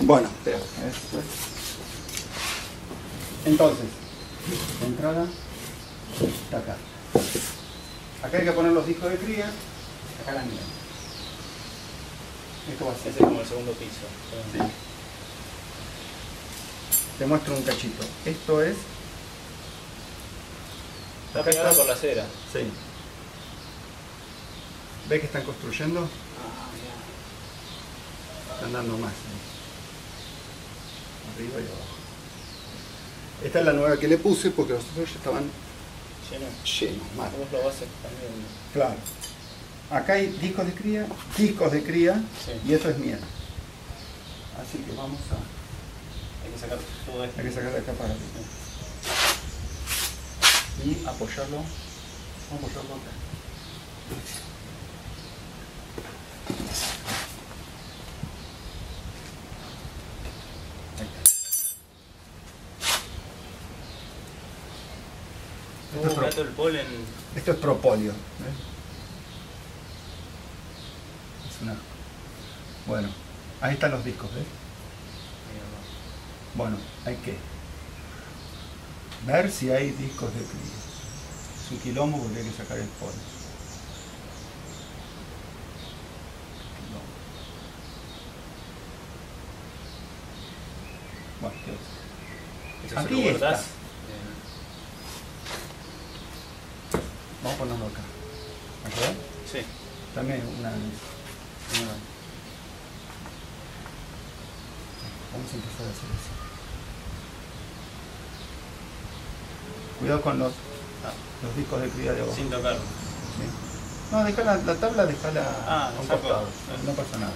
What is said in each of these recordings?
Bueno. Entonces, la entrada está acá. Acá hay que poner los discos de cría, acá la mía. Esto va a ser. Ese es como el segundo piso. Sí. Te muestro un cachito. Esto es. Está pegado por la acera. Sí. ¿Ves que están construyendo? Ah, Están dando más. ¿eh? Arriba y abajo. Esta es la nueva que le puse porque los otros ya estaban Lleno. llenos, mal. Vos lo vas expandiendo. Claro. Acá hay discos de cría, discos de cría Sí. y esto es miel. Así que vamos a, Hay que sacar todo esto. hay que sacar de acá para arriba. Y apoyarlo, apoyarlo acá. Ahí está. Esto es Uh, pro- gato el polen. Esto es propóleo. ¿ves? Es una... Bueno, ahí están los discos, ¿ves? Bueno, hay que ver si hay discos de. Es un quilombo porque hay que sacar el polen. Bueno, ¿qué se Aquí está. Vamos a ponerlo acá. ¿Acá? Eh, Sí. Dame una, una- Vamos a empezar a hacer eso. Cuidado con los, Ah, los discos de cría de abajo. sin tocar. Sí. No, deja la, la tabla, déjala Ah, a un saco. costado. No pasa nada.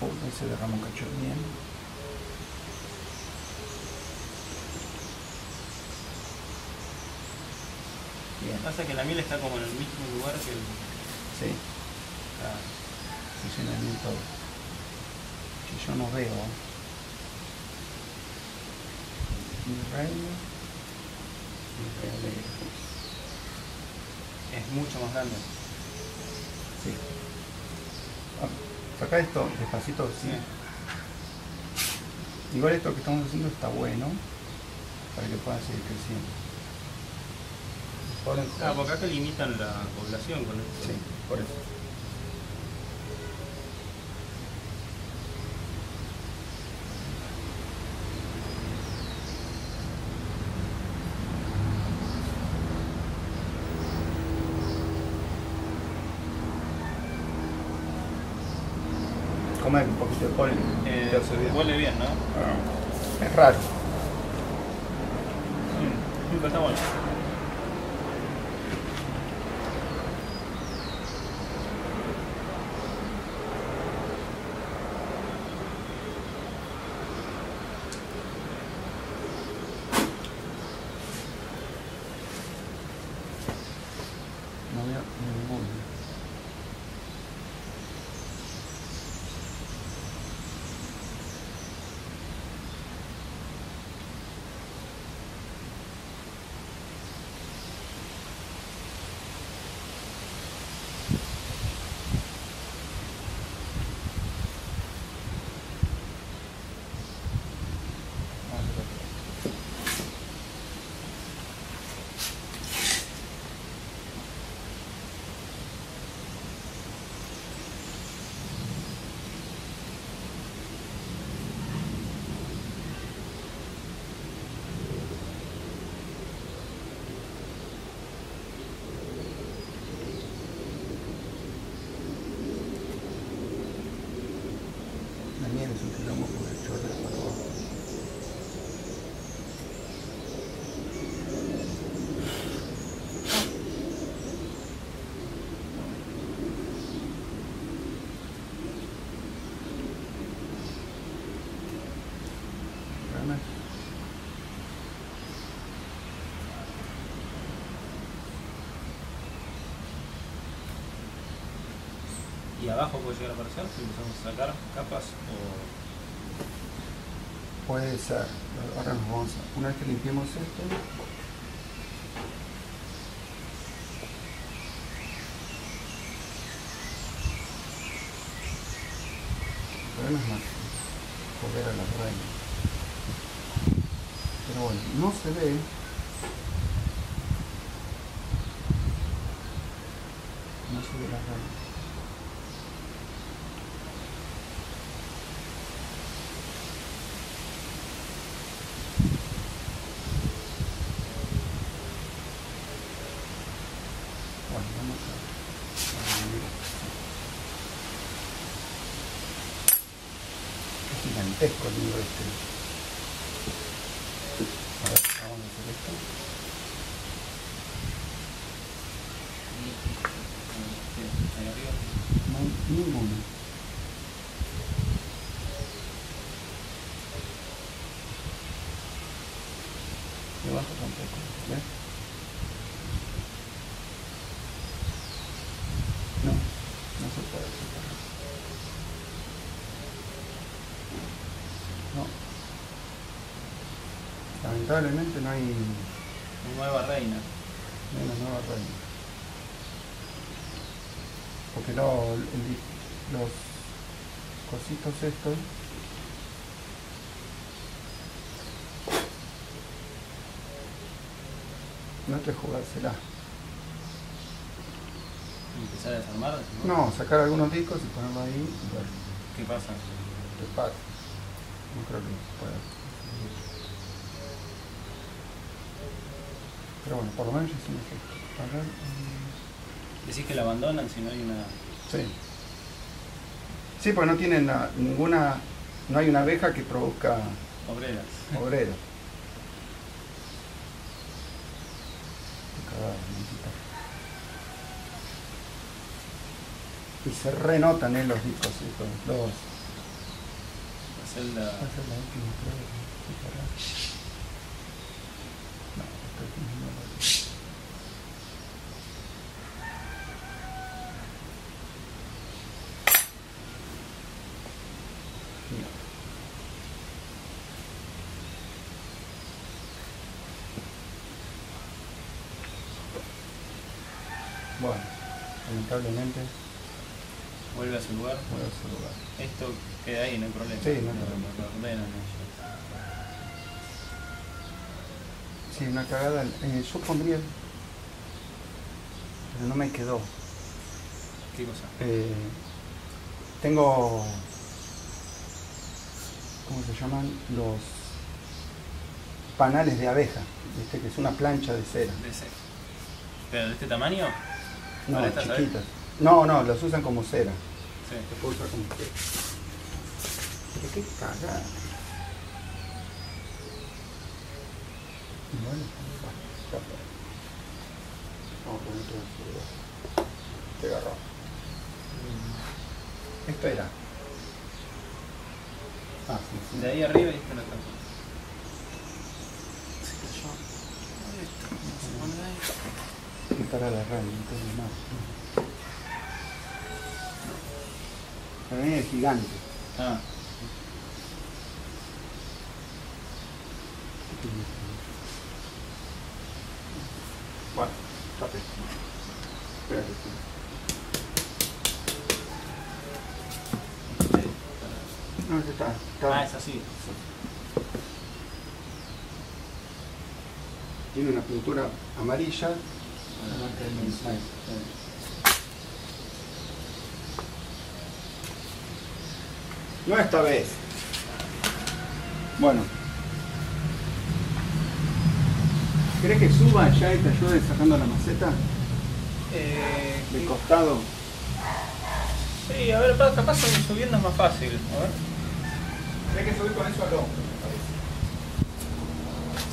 Oh, ahí se derrama un cacho. Bien. Pasa que la miel está como en el mismo lugar que el. Sí, Ah, se llena de miel todo. Si yo no veo mi radio, mi es mucho más grande. Sí. Ah, saca esto despacito, sí. Igual esto que estamos haciendo está bueno para que puedan seguir creciendo. Por Ah, porque acá limitan la población con esto. Sí, por eso. Comer un poquito de polen. Eh, te hace bien. huele bien, ¿no? Ah, Es raro. Mm, está bueno. No veo y abajo puede llegar a aparecer si empezamos a sacar capas o... Puede ser, ahora nos vamos a... Una vez que limpiemos esto... El es más joder a las raíces. Pero bueno, no se ve gigantesco el libro este. A ver, vamos a hacer esto. No ninguno. Debajo tampoco, ¿ves? No, no se puede separar. No. Lamentablemente no hay Nueva reina. no hay una nueva reina. Porque no, el- los cositos estos no hay que jugársela. Empezar a desarmar. No, sacar algunos discos y ponerlo ahí y ver ¿Qué pasa? qué pasa. No creo que pueda. Pero bueno, por lo menos es un efecto. Decís que la abandonan si no hay una. Sí. Sí, porque no tienen la- ninguna, no hay una abeja que produzca Obreras. mentita. Y se renotan en los discos estos, los... La celda. La última prueba, ¿sí, para? No, estoy teniendo la- Mira. Bueno, lamentablemente Vuelve a su lugar. voy a su lugar. Esto queda ahí, no hay problema. Sí, no hay problema. ordenan ellos. Sí, una cagada. Eh, yo pondría. Pero no me quedó. ¿Qué cosa? Eh, tengo. ¿Cómo se llaman? Los panales de abeja. ¿Viste? Que es una plancha de cera. De ese. ¿Pero de este tamaño? No, ¿Para estas chiquitas. No, no, los usan como cera. Sí. Se puede usar como cera. Pero qué cagada. Bueno, ya fue. Vamos a poner todo. Te agarró. Esto era. Ah, sí, sí. De ahí arriba y está la tapa. Se cayó. Y para la radio, entonces más. Para mí es gigante. Ah, Bueno, tape. Espérate. No, está. está. ah, es así. Tiene una pintura amarilla. No esta vez. Bueno. ¿Crees que suba allá y te ayude sacando la maceta? Eh, De costado. sí, a ver, pa- capaz subiendo es más fácil. A ver. ¿Crees que subir con eso al hombro?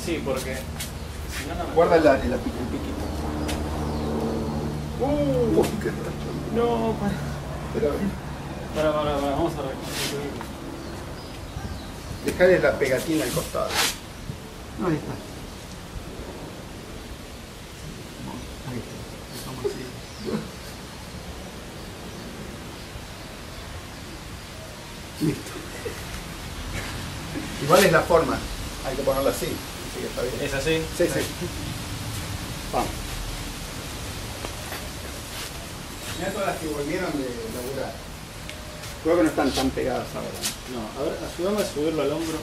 Sí, porque. Si no, no me Guarda la, el, el piquito. Uh, qué. No, para. Pero Para, para, para, vamos a reconstruir. dejale la pegatina al costado. No, ahí está. Ahí está. Dejamos así. Listo. Igual es la forma. Hay que ponerla así. Así que está bien. ¿Es así? Sí, sí. Vamos. Mira todas las que volvieron de laburar. Creo que no están tan pegadas ahora. No, a ver, ayúdame a subirlo al hombro.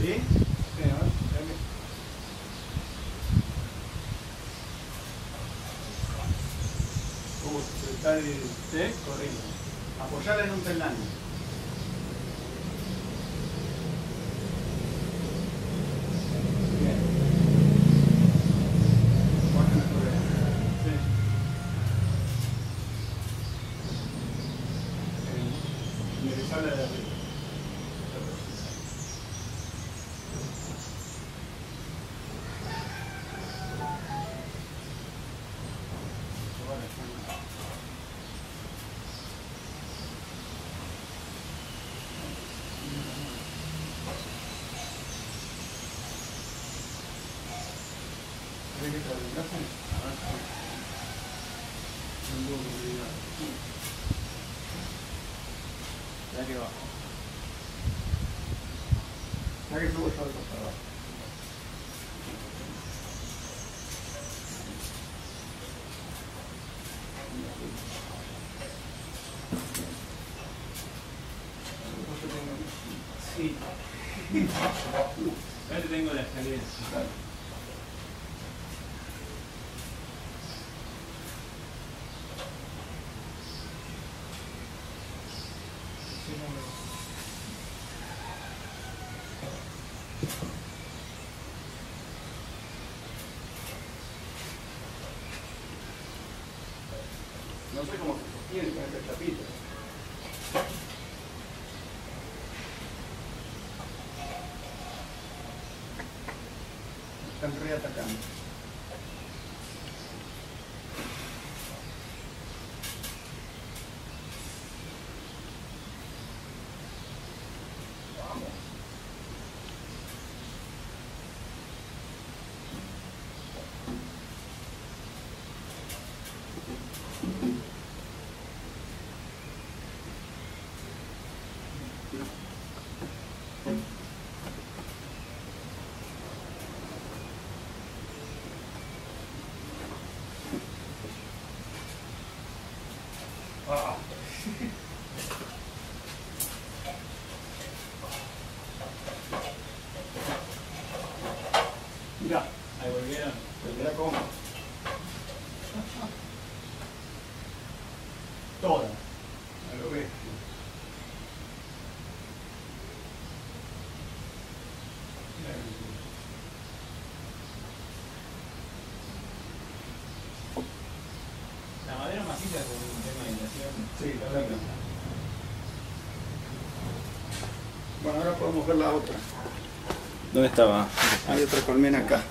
¿Sí? Sí, a ver, déjame. Como corriendo. Apoyarla en un peldaño. Bien. Baja la correa. Sí. Enderezarla de arriba. ¿Crees que te lo brindaste? Un poco complicado. Ya que bajo. Ya que subo yo al costado. Sí. Ya te tengo la escalera. No sé cómo se sostiene con este chapito. Están reatacando. Vamos. Ah. Mira, Ahí volvieron. mira cómo. Toda. A lo bestia. Mira que- La madera maciza es un tema de impresión. Sí, claro. Ver la otra. ¿Dónde estaba? Hay otra colmena acá.